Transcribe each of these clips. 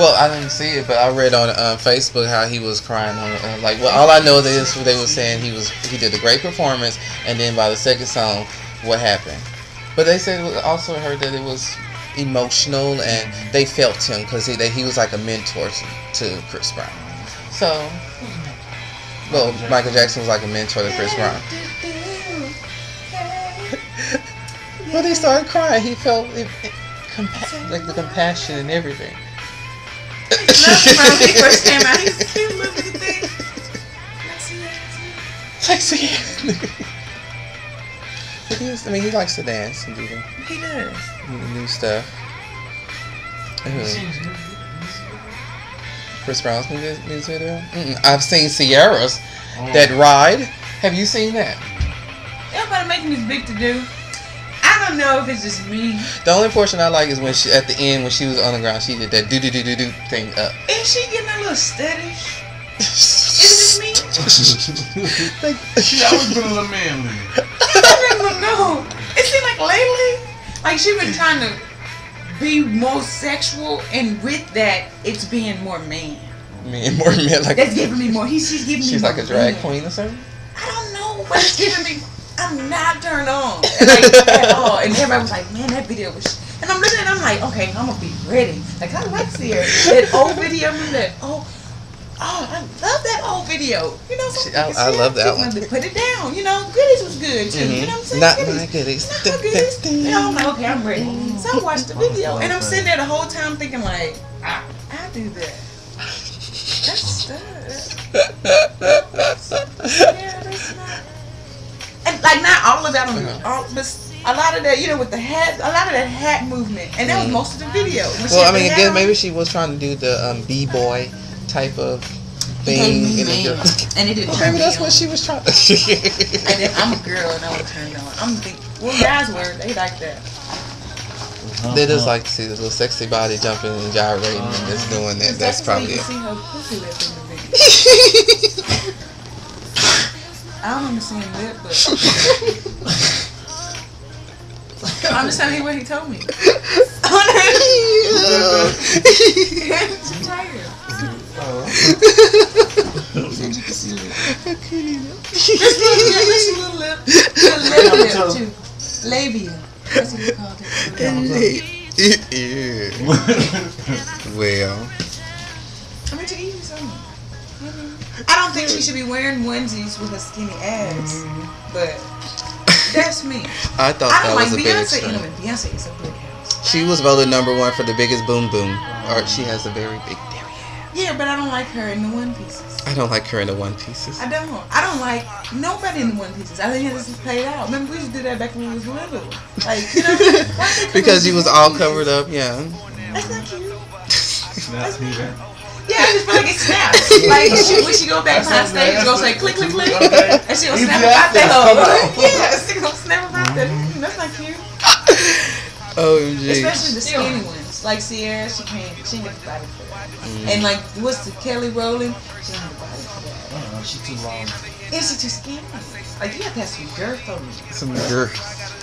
Well, I didn't see it, but I read on uh, Facebook how he was crying. On uh, like, well, all I know is they were saying he was he did a great performance, and then by the second song, what happened? But they said also heard that it was emotional, and they felt him because he he was like a mentor to, Chris Brown. So, well, Michael Jackson was like a mentor to Chris Brown. When he started crying, he felt it, it, compa- like the compassion and everything. Love when he first came out. He's cute thing. Sexy. but he is, I mean, he likes to dance and do the He does. new stuff. Ooh. Chris Brown's new vis- music video. Mm-mm. I've seen Ciara's oh. that ride. Have you seen that? Everybody making this big to do. I don't know if it's just me. The only portion I like is when she at the end when she was on the ground, she did that do do do do do thing up. Is she getting a little steadish? Is it just me? Like- She always been a little manly. I don't know. It seems like lately, like she been trying to be more sexual, and with that, it's being more man. Man, more man. like That's giving me more. He's she's giving me. she's like more a drag man. queen or something. I don't know, but it's giving me. I'm not turned on like at all. And everybody was like, "Man, that video was." And I'm looking and I'm like, "Okay, I'm gonna be ready." Like I like Ciara. That old video, remember that? Oh, oh, I love that old video. You know, some I- people I love that "Just one." wanted to Put it down. You know, goodies was good too. You mm-hmm. know what I'm saying? Not Goodies. my goodies. Not my goodies. You know, I'm like, okay, I'm ready. So I watched the video, mm-hmm. and I'm sitting there the whole time thinking like, I, I do that. That's stuff. like not all of that on Uh-huh. all, but a lot of that, you know, with the hat, a lot of that hat movement, and that was Mhm. most of the video. Well, I mean, again, maybe she was trying to do the um, b boy type of thing. and it just- and it didn't Well, turn maybe me that's on. what she was trying. And then I'm a girl and I was turned on. I'm think, well, guys were they like that. they just like to see the little sexy body jumping and gyrating and just doing that. That's why probably you it. I don't understand lip, but I'm just telling you what he told me. I'm tired. Said you can see lip. Just little lip, just a little lip, little lip too. Labia. That's what we called it. yeah. well, I mean, to eat you something. I don't think she should be wearing onesies with a skinny ass, but that's me. I thought I that don't like a big Beyonce. extreme. Anyway, Beyonce is a big house. She was voted number one for the biggest boom boom. Or she has a very big dairy. Yeah, but I don't like her in the one pieces. I don't like her in the one pieces. I don't. I don't like nobody in the one pieces. I think this is played out. Remember, we used to do that back when we was little. Like, you know, why they come Because in you was all pieces? covered up, yeah. That's not cute. Snap fever. Yeah, I just feel like it snaps. Like she, when she go back behind That's okay, stage, go say click, click, click, Okay. and she'll Easy snap about that access, hoe. Yeah, she gonna snap about that. Mm, That's not cute. OMG. Especially the skinny ones. Like Ciara, she can't. She ain't got the body for that. And like, what's the Kelly Rowland? She ain't got the body for that. I don't know, she's too long. And she too skinny. Like you have to have some girth on you. Some girth.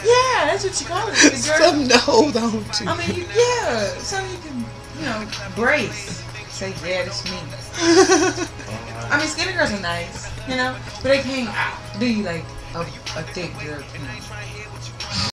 Yeah, that's what you call it. The girth. Something to hold on to. I mean, you, yeah, so you can, you know, brace. Say, yeah, that's me. I mean, skinny girls are nice, you know, but they can't do you like a, a thick girl. can.